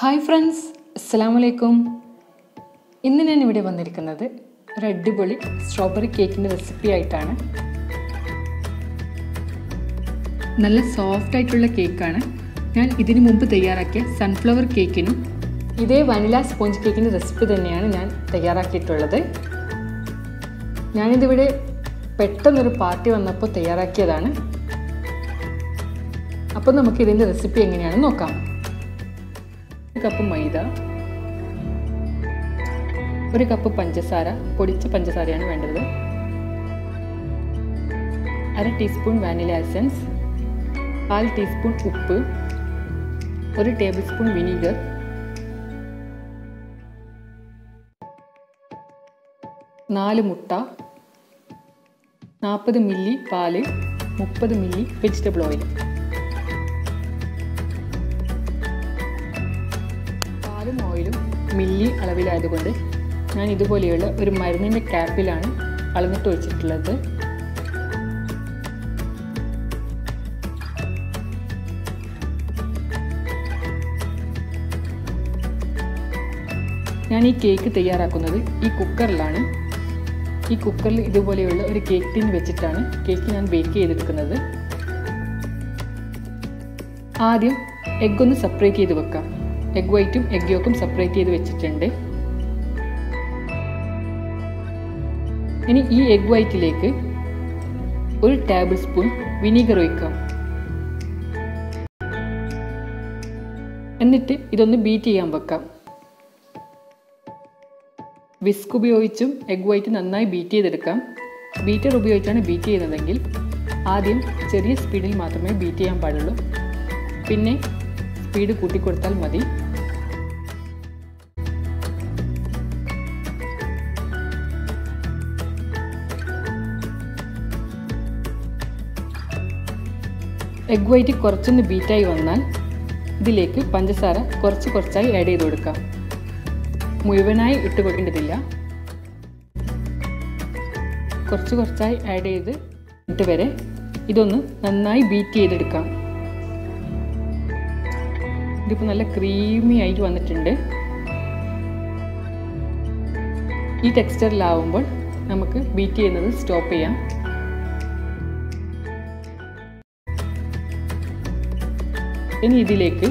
Hi friends അസ്സാം വലൈക്കും ഇന്ന് ഞാൻ ഇവിടെ വന്നിരിക്കുന്നത് ഒരു അടിപൊളി സ്ട്രോബെറി കേക്കിന്റെ റെസിപ്പി ആയിട്ടാണ്. നല്ല സോഫ്റ്റ് ആയിട്ടുള്ള കേക്കാണ് ഞാൻ ഇതിനു മുമ്പ് തയ്യാറാക്കിയ സൺഫ്ലവർ കേക്കിനും ഇതേ വനില സ്പോഞ്ച് കേക്കിന്റെ റെസിപ്പി തന്നെയാണ് ഞാൻ തയ്യാറാക്കിയിട്ടുള്ളത്. ഞാനിതിവിടെ പെട്ടെന്നൊരു പാർട്ടി വന്നപ്പോൾ തയ്യാറാക്കിയതാണ്. അപ്പോൾ നമുക്ക് ഇതിന്റെ റെസിപ്പി എങ്ങനെയാണെന്ന് നോക്കാം. ഒരു കപ്പ് മൈദ ഒരു കപ്പ് പഞ്ചസാര പൊടിച്ച പഞ്ചസാരയാണ് വേണ്ടത്. അര ടീസ്പൂൺ വാനില എസൻസ് കാൽ ടീസ്പൂൺ ഉപ്പ് ഒരു ടേബിൾ സ്പൂൺ വിനീഗർ നാല് മുട്ട നാൽപ്പത് മില്ലി പാൽ മുപ്പത് മില്ലി വെജിറ്റബിൾ ഓയിൽ പാലും ഓയിലും മില്ലി അളവിലായതുകൊണ്ട് ഞാൻ ഇതുപോലെയുള്ള ഒരു മരുന്നിന്റെ ക്യാപ്പിലാണ് അളന്നിട്ട് വെച്ചിട്ടുള്ളത്. ഞാൻ ഈ കേക്ക് തയ്യാറാക്കുന്നത് ഈ കുക്കറിലാണ്. ഈ കുക്കറിൽ ഇതുപോലെയുള്ള ഒരു കേക്ക് ടിൻ വെച്ചിട്ടാണ് കേക്ക് ഞാൻ ബേക്ക് ചെയ്തെടുക്കുന്നത്. ആദ്യം എഗ് ഒന്ന് സെപ്പറേറ്റ് ചെയ്ത് വെക്കാം. എഗ് വൈറ്റും എഗ് യോക്കും സെപ്പറേറ്റ് ചെയ്ത് വെച്ചിട്ടുണ്ട്. ഇനി ഈ എഗ് വൈറ്റിലേക്ക് ഒരു ടേബിൾ സ്പൂൺ വിനീഗർ ഒഴിക്കാം. എന്നിട്ട് ഇതൊന്ന് ബീറ്റ് ചെയ്യാൻ വെക്കാം. വിസ്ക് ഉപയോഗിച്ചും എഗ് വൈറ്റ് നന്നായി ബീറ്റ് ചെയ്തെടുക്കാം. ബീറ്റർ ഉപയോഗിച്ചാണ് ബീറ്റ് ചെയ്യുന്നതെങ്കിൽ ആദ്യം ചെറിയ സ്പീഡിൽ മാത്രമേ ബീറ്റ് ചെയ്യാൻ പാടുള്ളൂ. പിന്നെ സ്പീഡ് കൂട്ടിക്കൊടുത്താൽ മതി. എഗ് വൈറ്റ് കുറച്ചൊന്ന് ബീറ്റായി വന്നാൽ ഇതിലേക്ക് പഞ്ചസാര കുറച്ച് കുറച്ചായി ആഡ് ചെയ്ത് കൊടുക്കാം. മുഴുവനായി ഇട്ട് കൊടുക്കേണ്ടതില്ല. കുറച്ച് കുറച്ചായി ആഡ് ചെയ്ത് ഇട്ട് വരെ ഇതൊന്ന് നന്നായി ബീറ്റ് ചെയ്തെടുക്കാം. ഇതിപ്പോൾ നല്ല ക്രീമി ആയിട്ട് വന്നിട്ടുണ്ട്. ഈ ടെക്സ്ചറിലാവുമ്പോൾ നമുക്ക് ബീറ്റ് ചെയ്യുന്നത് സ്റ്റോപ്പ് ചെയ്യാം. ഇനി ഇതിലേക്ക്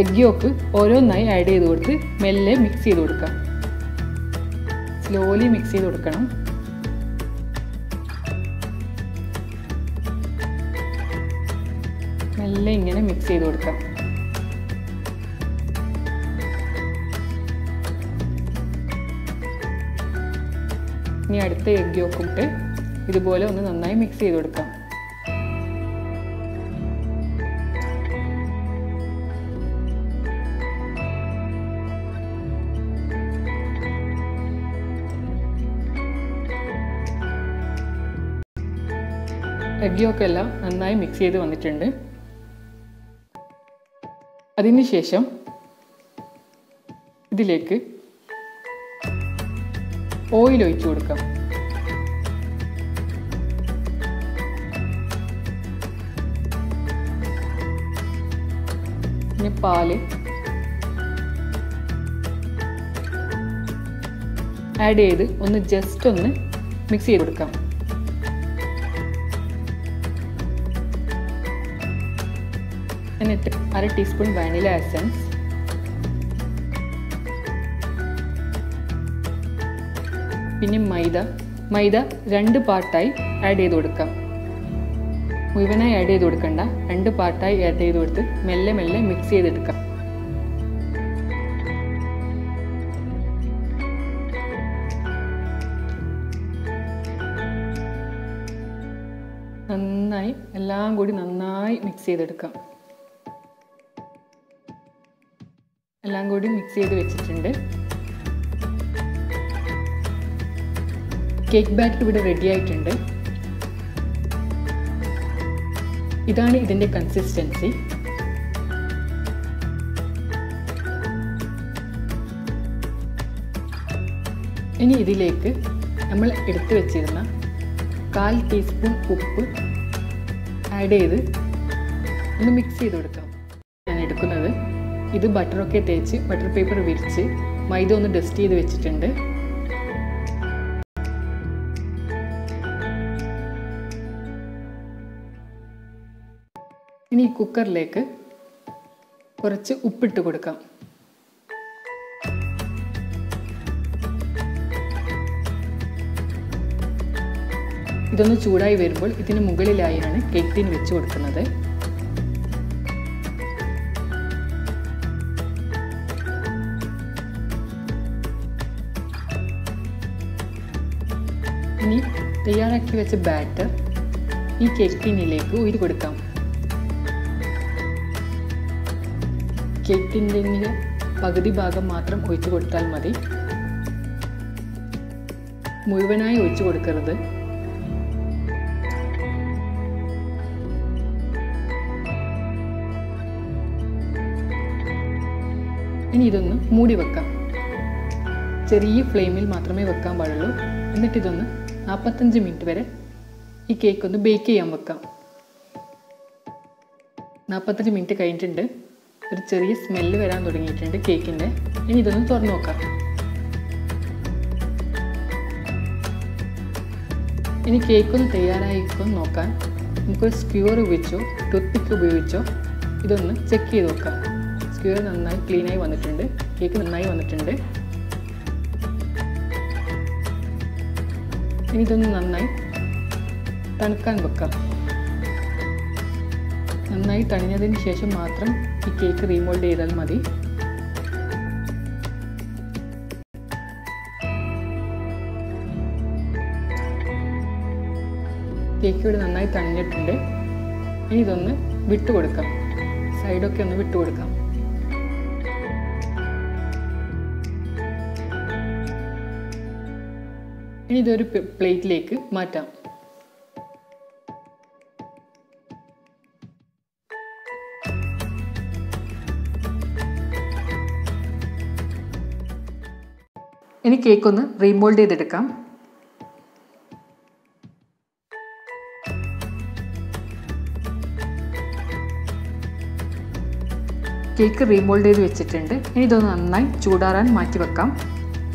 എഗ് യോക്ക് ഓരോന്നായി ആഡ് ചെയ്ത് കൊടുത്ത് മെല്ലെ മിക്സ് ചെയ്ത് കൊടുക്കാം. സ്ലോലി മിക്സ് ചെയ്ത് കൊടുക്കണം. മെല്ലെ ഇങ്ങനെ മിക്സ് ചെയ്ത് കൊടുക്കാം. ഇനി അടുത്ത എഗ്ഗ് ഒക്കെ ഇതുപോലെ ഒന്ന് നന്നായി മിക്സ് ചെയ്ത് കൊടുക്കാം. എഗ്ഗിയൊക്കെ എല്ലാം നന്നായി മിക്സ് ചെയ്ത് വന്നിട്ടുണ്ട്. അതിനുശേഷം ഇതിലേക്ക് ഓയിൽ ഒഴിച്ചു കൊടുക്കാം. പിന്നെ പാൽ ആഡ് ചെയ്ത് ഒന്ന് ജസ്റ്റ് ഒന്ന് മിക്സ് ചെയ്ത് കൊടുക്കാം. എന്നിട്ട് അര ടീസ്പൂൺ വാനില എസൻസ്. പിന്നെ മൈദ. മൈദ രണ്ട് പാർട്ടായി ആഡ് ചെയ്ത് കൊടുക്കാം. മുഴുവനായി ആഡ് ചെയ്ത് കൊടുക്കണ്ട. രണ്ട് പാർട്ടായി ആഡ് ചെയ്ത് കൊടുത്ത് മെല്ലെ മെല്ലെ മിക്സ് ചെയ്തെടുക്കാം. നന്നായി എല്ലാം കൂടി നന്നായി മിക്സ് ചെയ്തെടുക്കാം. എല്ലാം കൂടി മിക്സ് ചെയ്ത് വെച്ചിട്ടുണ്ട്. കേക്ക് ബാറ്റർ ഇവിടെ റെഡി ആയിട്ടുണ്ട്. ഇതാണ് ഇതിന്റെ കൺസിസ്റ്റൻസി ഇനി ഇതിലേക്ക് നമ്മൾ എടുത്തു വെച്ചിരുന്ന കാൽ ടീസ്പൂൺ ഉപ്പ് ആഡ് ചെയ്ത് ഒന്ന് മിക്സ് ചെയ്ത് കൊടുക്കാം. ഇത് ബട്ടറൊക്കെ തേച്ച് ബട്ടർ പേപ്പർ വിരിച്ച് മൈദ ഒന്ന് ഡസ്റ്റ് ചെയ്ത് വെച്ചിട്ടുണ്ട്. ഇനി കുക്കറിലേക്ക് കുറച്ച് ഉപ്പിട്ട് കൊടുക്കാം. ഇതൊന്ന് ചൂടായി വരുമ്പോൾ ഇതിന് മുകളിലായാണ് കേക്ക് ടീൻ വെച്ച് കൊടുക്കുന്നത്. തയ്യാറാക്കി വെച്ച ബാറ്റർ ഈ കേക്ക് ടീനിലേക്ക് ഉയരി കൊടുക്കാം. കേക്ക് ടീനിന്റെ പകുതി ഭാഗം മാത്രം ഒഴിച്ചു കൊടുത്താൽ മതി. മുഴുവനായി ഒഴിച്ചു കൊടുക്കരുത്. ഇനി ഇതൊന്ന് മൂടി വെക്കാം. ചെറിയ ഫ്ലെയിമിൽ മാത്രമേ വെക്കാൻ പാടുള്ളൂ. എന്നിട്ട് ഇതൊന്ന് നാൽപ്പത്തഞ്ച് മിനിറ്റ് വരെ ഈ കേക്ക് ഒന്ന് ബേക്ക് ചെയ്യാൻ വെക്കാം. നാൽപ്പത്തഞ്ച് മിനിറ്റ് കഴിഞ്ഞിട്ടുണ്ട്. ഒരു ചെറിയ സ്മെല്ല് വരാൻ തുടങ്ങിയിട്ടുണ്ട് കേക്കിന്റെ. ഇനി ഇതൊന്ന് തുറന്നു നോക്കാം. ഇനി കേക്കൊന്ന് തയ്യാറായിരിക്കും നോക്കാൻ നമുക്കൊരു സ്ക്യൂർ ഉപയോഗിച്ചോ? ടൂത്ത് പിക്ക് ഉപയോഗിച്ചോ? ഇതൊന്ന് ചെക്ക് ചെയ്ത് നോക്കാം. സ്ക്യൂർ നന്നായി ക്ലീനായി വന്നിട്ടുണ്ട്. കേക്ക് നന്നായി വന്നിട്ടുണ്ട്. ഇനി ഇതൊന്ന് നന്നായി തണുക്കാൻ വെക്കാം. നന്നായി തണിഞ്ഞതിന് ശേഷം മാത്രം ഈ കേക്ക് റീമോൾഡ് ചെയ്താൽ മതി. കേക്ക് ഇവിടെ നന്നായി തണിഞ്ഞിട്ടുണ്ട്. ഇനി ഇതൊന്ന് വിട്ടുകൊടുക്കാം. സൈഡൊക്കെ ഒന്ന് വിട്ടു ഇനി ഇതൊരു പ്ലേറ്റിലേക്ക് മാറ്റാം. ഇനി കേക്ക് ഒന്ന് റീമോൾഡ് ചെയ്തെടുക്കാം. കേക്ക് റീമോൾഡ് ചെയ്ത് വെച്ചിട്ടുണ്ട്. ഇനി ഇതൊന്ന് നന്നായി ചൂടാറാൻ മാറ്റി വെക്കാം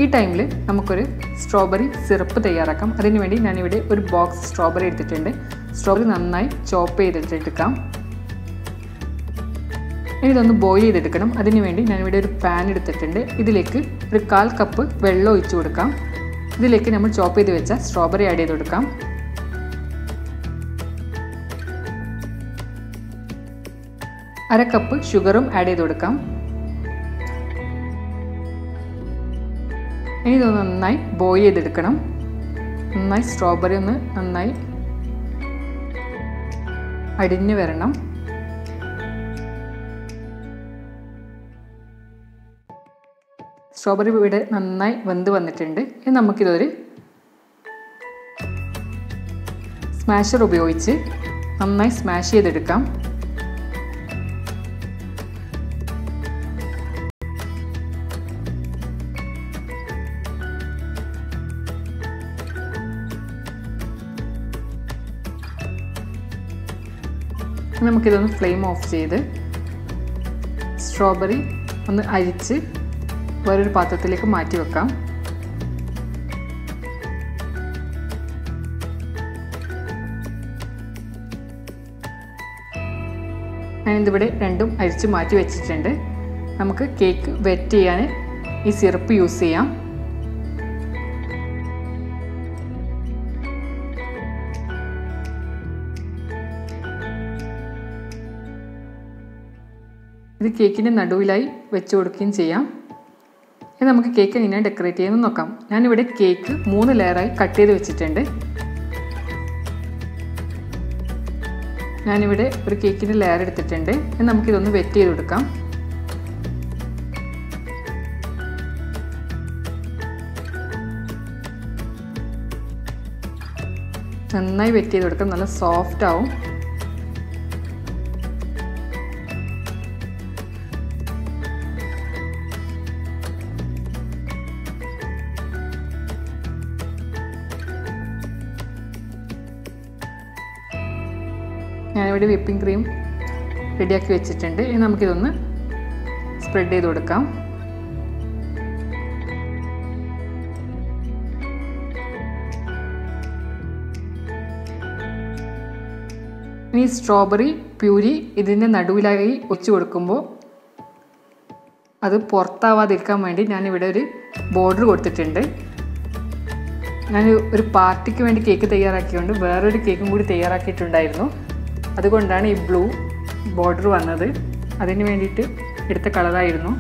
ഈ ടൈമിൽ നമുക്കൊരു സ്ട്രോബെറി സിറപ്പ് തയ്യാറാക്കാം. അതിനുവേണ്ടി ഞാനിവിടെ ഒരു ബോക്സ് സ്ട്രോബെറി എടുത്തിട്ടുണ്ട്. സ്ട്രോബെറി നന്നായി ചോപ്പ് ചെയ്തിട്ടെടുക്കാം ഇനി ഇതൊന്ന് ബോയിൽ ചെയ്തെടുക്കണം. അതിനുവേണ്ടി ഞാനിവിടെ ഒരു പാൻ എടുത്തിട്ടുണ്ട്. ഇതിലേക്ക് ഒരു കാൽ കപ്പ് വെള്ളം ഒഴിച്ചു കൊടുക്കാം. ഇതിലേക്ക് നമ്മൾ ചോപ്പ് ചെയ്ത് വെച്ച സ്ട്രോബെറി ആഡ് ചെയ്ത് കൊടുക്കാം. അര കപ്പ് ഷുഗറും ആഡ് ചെയ്ത് കൊടുക്കാം. ഇനി ഇതൊന്ന് നന്നായി ബോയിൽ ചെയ്തെടുക്കണം. നന്നായി സ്ട്രോബെറി ഒന്ന് നന്നായി അടിഞ്ഞു വരണം. സ്ട്രോബെറി ഇവിടെ നന്നായി വെന്ത് വന്നിട്ടുണ്ട്. ഇനി നമുക്കിതൊരു സ്മാഷർ ഉപയോഗിച്ച് നന്നായി സ്മാഷ് ചെയ്തെടുക്കാം. നമുക്കിതൊന്ന് ഫ്ലെയിം ഓഫ് ചെയ്ത് സ്ട്രോബെറി ഒന്ന് അരിച്ച് വേറൊരു പാത്രത്തിലേക്ക് മാറ്റി വെക്കാം. ഞാനിതിവിടെ രണ്ടും അരിച്ച് മാറ്റി വെച്ചിട്ടുണ്ട്. നമുക്ക് കേക്ക് വെറ്റ് ചെയ്യാൻ ഈ സിറപ്പ് യൂസ് ചെയ്യാം. ഇത് കേക്കിന്റെ നടുവിലായി വെച്ച് കൊടുക്കുകയും ചെയ്യാം. ഇനി നമുക്ക് കേക്ക് എങ്ങനെയാണ് ഡെക്കറേറ്റ് ചെയ്യുന്നത് നോക്കാം. ഞാനിവിടെ കേക്ക് മൂന്ന് ലെയറായി കട്ട് ചെയ്ത് വെച്ചിട്ടുണ്ട്. ഞാനിവിടെ ഒരു കേക്കിന്റെ ലെയർ എടുത്തിട്ടുണ്ട്. ഇനി നമുക്കിതൊന്ന് വെറ്റ് ചെയ്ത് കൊടുക്കാം. നന്നായി വെറ്റ് ചെയ്ത് കൊടുക്കാം നല്ല സോഫ്റ്റ് ആവും. ഞാനിവിടെ വിപ്പിംഗ് ക്രീം റെഡിയാക്കി വെച്ചിട്ടുണ്ട്. ഇനി നമുക്കിതൊന്ന് സ്പ്രെഡ് ചെയ്ത് കൊടുക്കാം. ഇനി സ്ട്രോബെറി പ്യൂരി ഇതിന്റെ നടുവിലായി ഒച്ചു കൊടുക്കുമ്പോൾ അത് പുറത്താവാതിരിക്കാൻ വേണ്ടി ഞാനിവിടെ ഒരു ബോർഡർ കൊടുത്തിട്ടുണ്ട്. ഞാൻ ഒരു പാർട്ടിക്ക് വേണ്ടി കേക്ക് തയ്യാറാക്കിയതുകൊണ്ട് വേറൊരു കേക്കും കൂടി തയ്യാറാക്കിയിട്ടുണ്ടായിരുന്നു. അതുകൊണ്ടാണ് ഈ ബ്ലൂ ബോർഡർ വന്നത്. അതിന് വേണ്ടിയിട്ട് എടുത്ത കളറായിരുന്നു.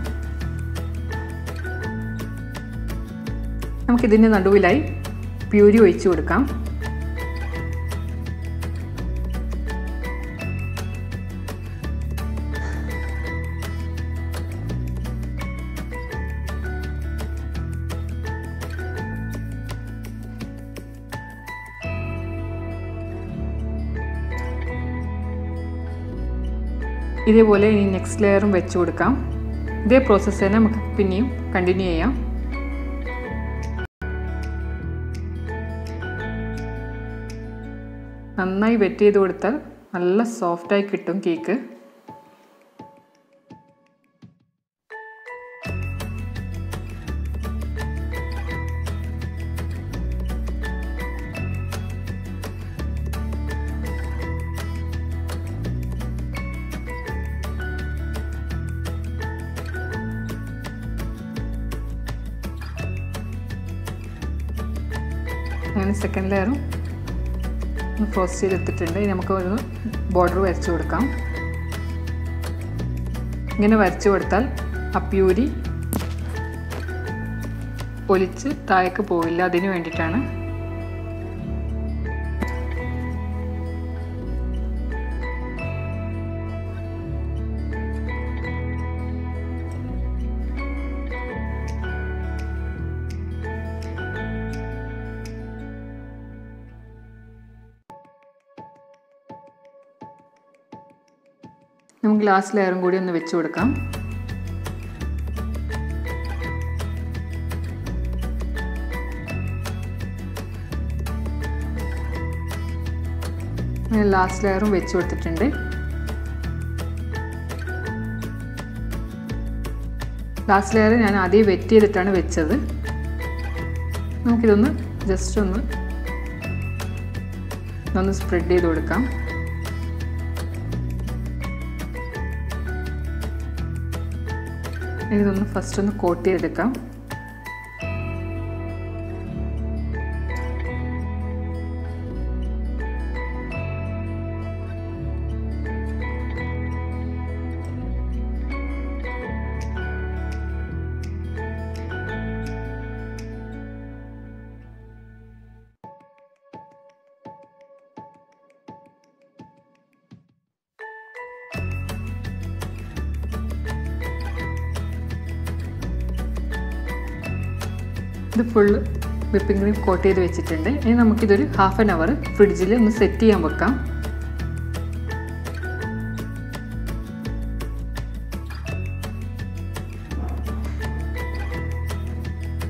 നമുക്കിതിന്റെ നടുവിലായി പ്യൂരി ഒഴിച്ചു കൊടുക്കാം. ഇതേപോലെ ഇനി നെക്സ്റ്റ് ലെയറും വെച്ച് കൊടുക്കാം. ഇതേ പ്രോസസ്സ് തന്നെ നമുക്ക് പിന്നെയും കണ്ടിന്യൂ ചെയ്യാം. നന്നായി വെറ്റ് ചെയ്ത് കൊടുത്താൽ നല്ല സോഫ്റ്റായി കിട്ടും കേക്ക് അങ്ങനെ സെക്കൻഡ് ലെയറും ഫ്രോസ്റ്റ് ചെയ്തെടുത്തിട്ടുണ്ട്. ഇനി നമുക്ക് ഒരു ബോർഡർ വരച്ചു കൊടുക്കാം. ഇങ്ങനെ വരച്ചു കൊടുത്താൽ ആ പ്യൂരി പൊലിച്ച് താഴേക്ക് പോവില്ല. അതിന് വേണ്ടിയിട്ടാണ് ലാസ്റ്റ് ലെയറും കൂടി ഒന്ന് വെച്ച് കൊടുക്കാം. ലാസ്റ്റ് ലെയറും വെച്ച് കൊടുത്തിട്ടുണ്ട്. ലാസ്റ്റ് ലെയർ ഞാൻ ആദ്യം വെറ്റ് ചെയ്തിട്ടാണ് വെച്ചത്. നമുക്കിതൊന്ന് ജസ്റ്റ് ഒന്ന് ഒന്ന് സ്പ്രെഡ് ചെയ്ത് കൊടുക്കാം. ഇതൊന്ന് ഫസ്റ്റ് ഒന്ന് കോട്ട് ചെയ്തെടുക്കാം. ഇത് ഫുള്ള് വിപ്പിംഗ് ക്രീം കോട്ട് ചെയ്ത് വെച്ചിട്ടുണ്ട്. ഇനി നമുക്കിതൊരു ഹാഫ് ആൻ അവർ ഫ്രിഡ്ജിൽ ഒന്ന് സെറ്റ് ചെയ്യാൻ വെക്കാം.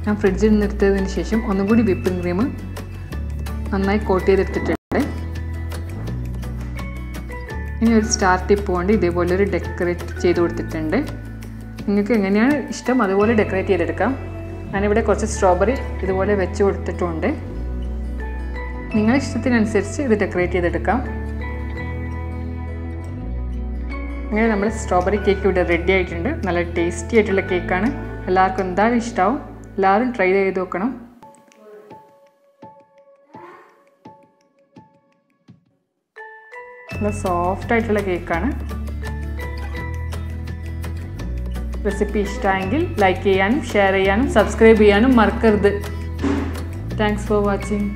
ഞാൻ ഫ്രിഡ്ജിൽ നിർത്തിയതിന് ശേഷം ഒന്നും കൂടി വിപ്പിംഗ് ക്രീം നന്നായി കോട്ട് ചെയ്തെടുത്തിട്ടുണ്ട്. ഇനി ഒരു സ്റ്റാർ ടിപ്പ് കൊണ്ട് ഇതേപോലെ ഒരു ഡെക്കറേറ്റ് ചെയ്ത് കൊടുത്തിട്ടുണ്ട്. നിങ്ങൾക്ക് എങ്ങനെയാണ് ഇഷ്ടം അതുപോലെ ഡെക്കറേറ്റ് ചെയ്തെടുക്കാം. ഞാനിവിടെ കുറച്ച് സ്ട്രോബെറി ഇതുപോലെ വെച്ച് കൊടുത്തിട്ടുണ്ട്. നിങ്ങളുടെ ഇഷ്ടത്തിനനുസരിച്ച് ഇത് ഡെക്കറേറ്റ് ചെയ്തെടുക്കാം. അങ്ങനെ നമ്മൾ സ്ട്രോബെറി കേക്ക് ഇവിടെ റെഡി ആയിട്ടുണ്ട്. നല്ല ടേസ്റ്റി ആയിട്ടുള്ള കേക്കാണ് എല്ലാവർക്കും എന്തായാലും ഇഷ്ടമാവും എല്ലാവരും ട്രൈ ചെയ്ത് നോക്കണം. നല്ല സോഫ്റ്റ് ആയിട്ടുള്ള കേക്കാണ് റെസിപ്പി ഇഷ്ടമായെങ്കിൽ ലൈക്ക് ചെയ്യാനും ഷെയർ ചെയ്യാനും സബ്സ്ക്രൈബ് ചെയ്യാനും മറക്കരുത്. Thanks for watching